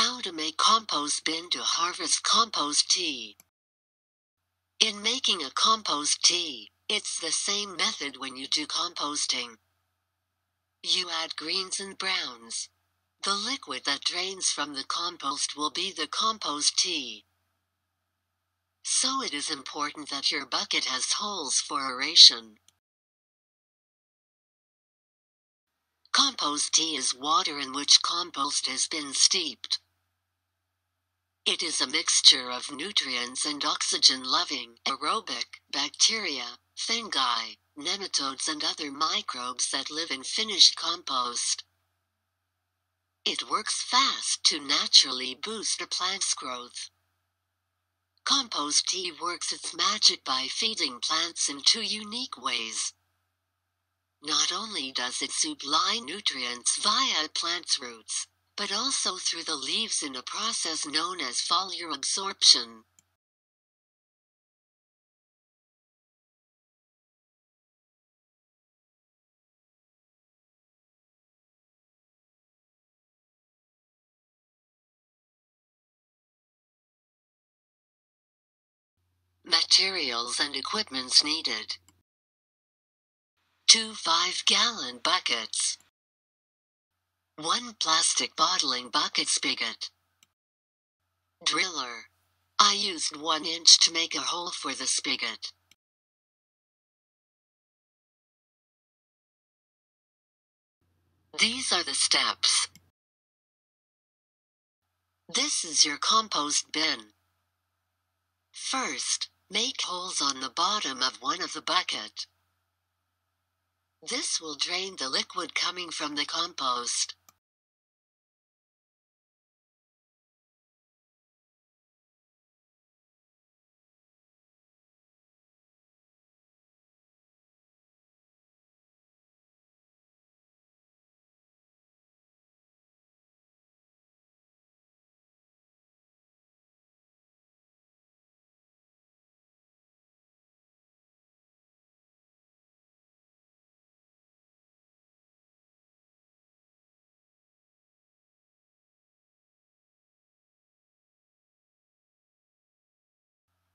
How to make compost bin to harvest compost tea. In making a compost tea, it's the same method when you do composting. You add greens and browns. The liquid that drains from the compost will be the compost tea. So it is important that your bucket has holes for aeration. Compost tea is water in which compost has been steeped. It is a mixture of nutrients and oxygen-loving, aerobic, bacteria, fungi, nematodes and other microbes that live in finished compost. It works fast to naturally boost a plant's growth. Compost tea works its magic by feeding plants in two unique ways. Not only does it supply nutrients via plant's roots, but also through the leaves in a process known as foliar absorption. Materials and equipments needed. Two 5-gallon buckets. One plastic bottling bucket spigot. Driller. I used one inch to make a hole for the spigot. These are the steps. This is your compost bin. First, make holes on the bottom of one of the bucket. This will drain the liquid coming from the compost.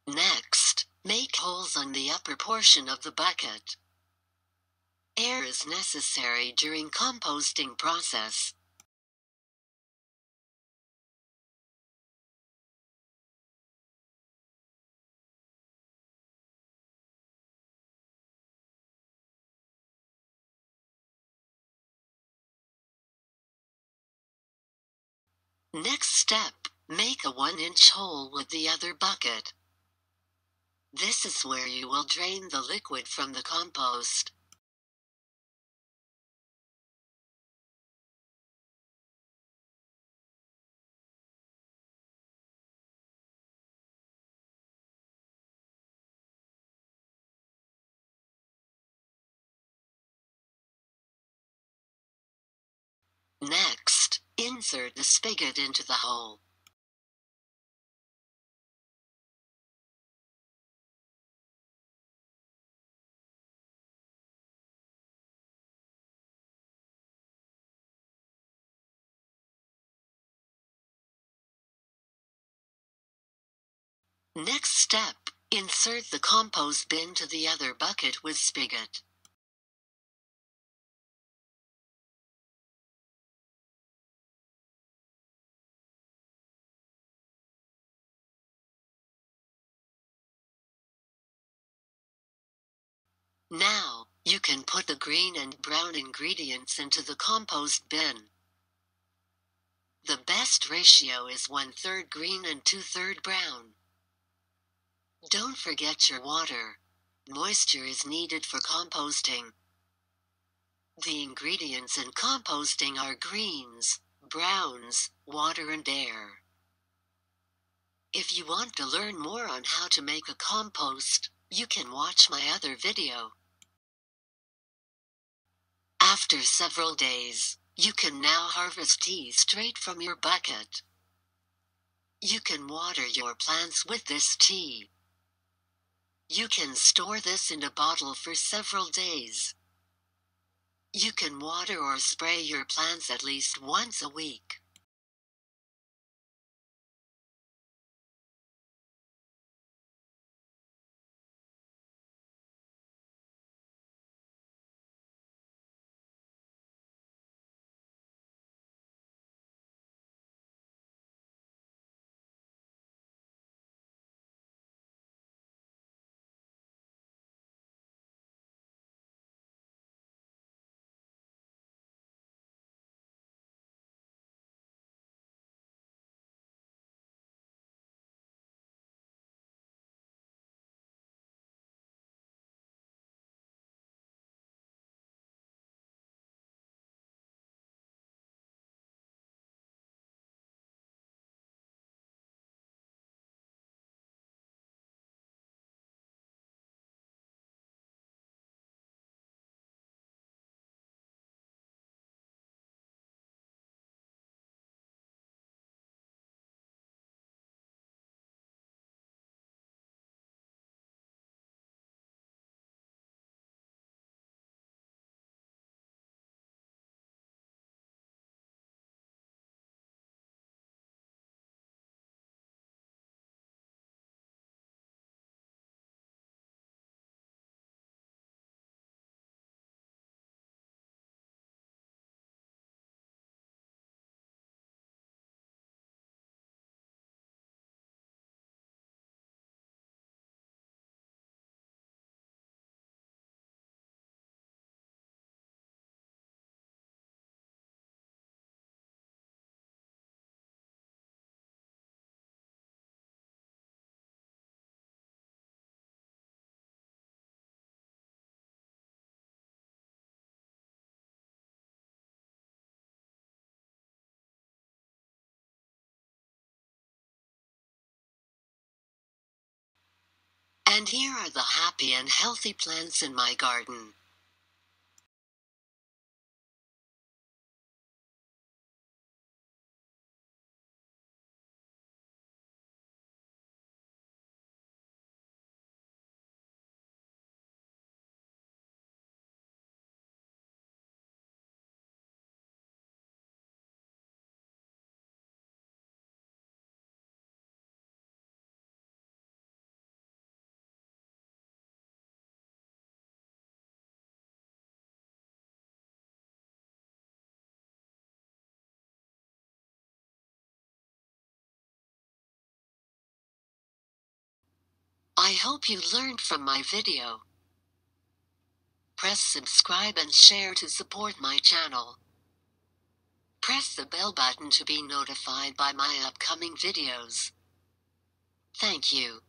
Next, make holes on the upper portion of the bucket. Air is necessary during composting process. Next step, make a 1 inch hole with the other bucket. This is where you will drain the liquid from the compost. Next, insert the spigot into the hole. Next step, insert the compost bin to the other bucket with spigot. Now, you can put the green and brown ingredients into the compost bin. The best ratio is one-third green and two-third brown. Don't forget your water. Moisture is needed for composting. The ingredients in composting are greens, browns, water and air. If you want to learn more on how to make a compost, you can watch my other video. After several days, you can now harvest tea straight from your bucket. You can water your plants with this tea. You can store this in a bottle for several days. You can water or spray your plants at least once a week. And here are the happy and healthy plants in my garden. I hope you learned from my video. Press subscribe and share to support my channel. Press the bell button to be notified by my upcoming videos. Thank you.